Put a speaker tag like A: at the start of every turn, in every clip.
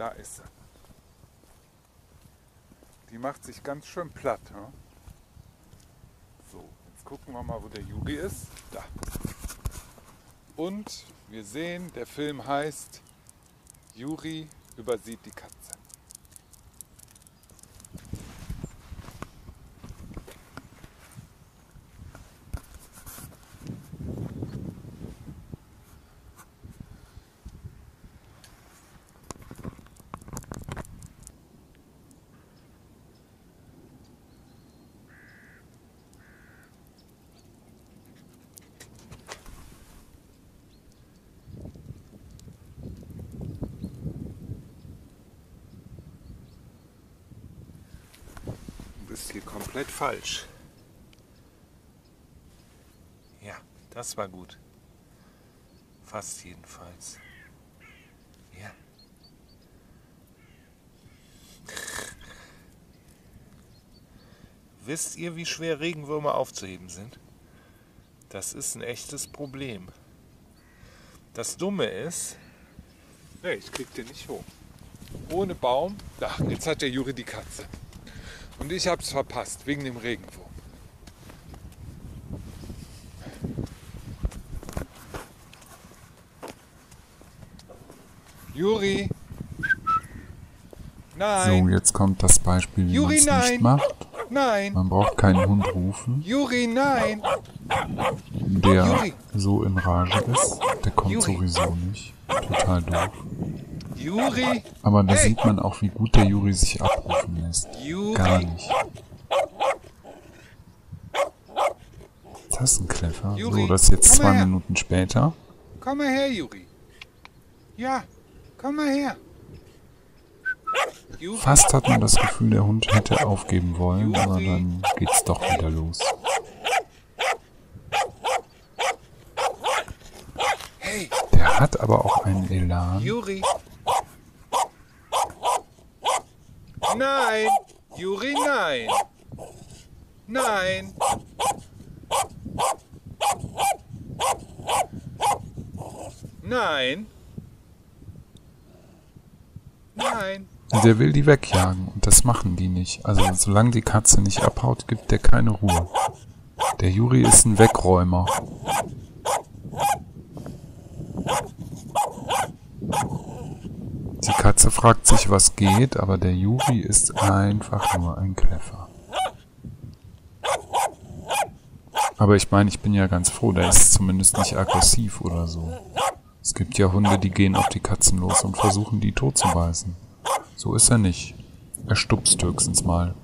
A: Da ist sie. Die macht sich ganz schön platt. Ne? So, jetzt gucken wir mal, wo der Juri ist. Da. Und wir sehen, der Film heißt Juri übersieht die Katze. Hier komplett falsch. Ja, das war gut. Fast jedenfalls. Ja. Wisst ihr, wie schwer Regenwürmer aufzuheben sind? Das ist ein echtes Problem. Das Dumme ist, nee, ich krieg den nicht hoch. Ohne Baum, ach, jetzt hat der Juri die Katze. Und ich habe es verpasst, wegen dem Regenwurm. Juri! Nein!
B: So, jetzt kommt das Beispiel, wie man es nicht macht.
A: Nein!
B: Man braucht keinen Hund rufen,
A: Juri, nein!
B: der
A: Juri.
B: so in Rage ist. Der kommt
A: Juri.
B: sowieso nicht. Total doof.
A: Juri!
B: Aber da
A: Hey.
B: sieht man auch, wie gut der Juri sich abrufen lässt.
A: Juri!
B: Gar nicht. Das ist ein.
A: Juri,
B: So, das ist jetzt zwei
A: her.
B: Minuten später.
A: Komm mal her, Juri. Ja, komm mal her. Juri.
B: Fast hat man das Gefühl, der Hund hätte aufgeben wollen, aber
A: Juri.
B: dann geht's doch wieder los.
A: Hey,
B: Der hat aber auch einen Elan.
A: Juri. Nein, Juri, nein. Nein. Nein. Nein.
B: Der will die wegjagen und das machen die nicht. Also solange die Katze nicht abhaut, gibt der keine Ruhe. Der Juri ist ein Wegräumer. Katze fragt sich, was geht, aber der Juri ist einfach nur ein Kleffer. Aber ich meine, ich bin ja ganz froh, der ist zumindest nicht aggressiv oder so. Es gibt ja Hunde, die gehen auf die Katzen los und versuchen, die tot zu beißen. So ist er nicht. Er stupst höchstens mal.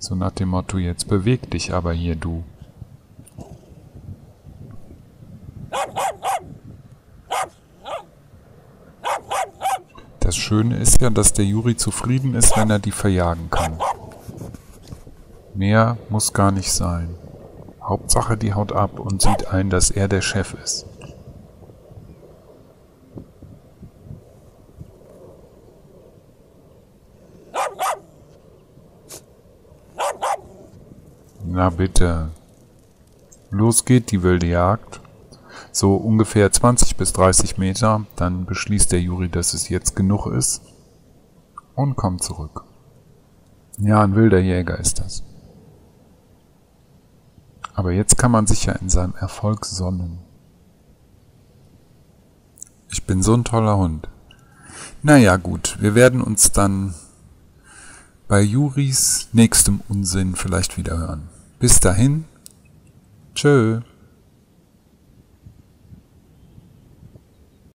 B: So nach dem Motto, jetzt beweg dich aber hier, du. Das Schöne ist ja, dass der Juri zufrieden ist, wenn er die verjagen kann. Mehr muss gar nicht sein. Hauptsache, die haut ab und sieht ein, dass er der Chef ist. Na bitte. Los geht die wilde Jagd. So ungefähr 20 bis 30 Meter, dann beschließt der Juri, dass es jetzt genug ist und kommt zurück. Ja, ein wilder Jäger ist das. Aber jetzt kann man sich ja in seinem Erfolg sonnen. Ich bin so ein toller Hund. Naja gut, wir werden uns dann bei Juris nächstem Unsinn vielleicht wieder hören. Bis dahin. Tschö.